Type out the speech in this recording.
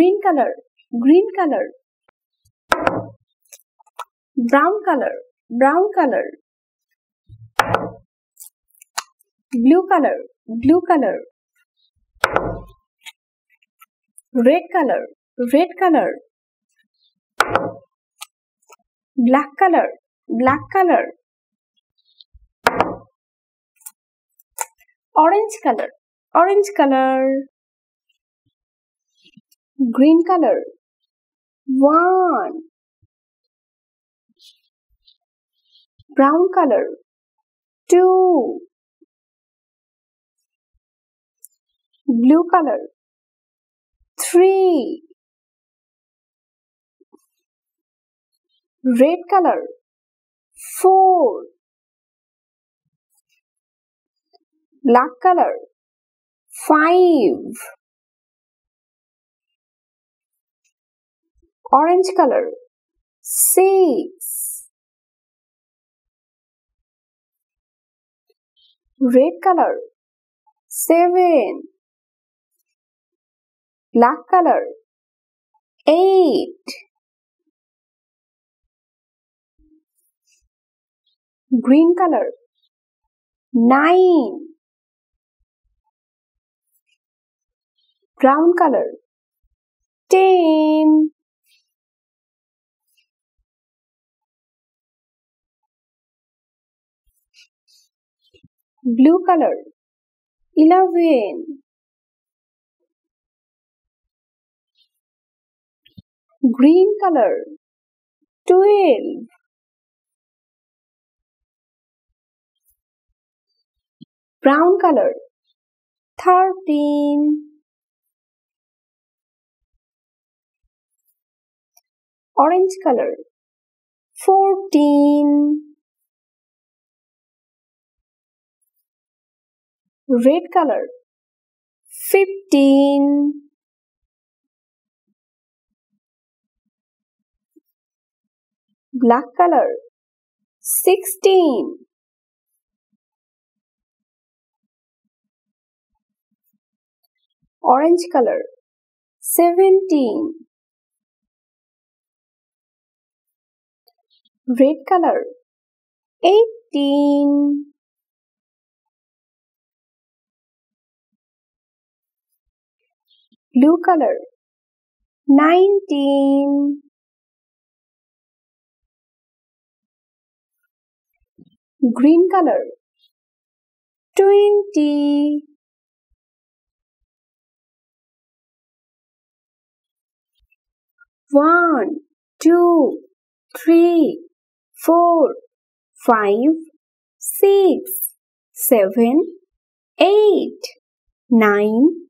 green color green color brown color brown color blue color blue color red color red color black color black color orange color orange color green color. One. Brown color. Two. Blue color. Three. Red color. Four. Black color. Five orange color. Six red color. Seven. Black color. Eight. Green color. Nine. Brown color. Ten blue color. Eleven. Green color. 12 brown color. 13 orange color. 14 red color. 15 black color. 16 orange color. 17 red color. 18 blue color. 19 green color. 20 one two three four five six seven eight nine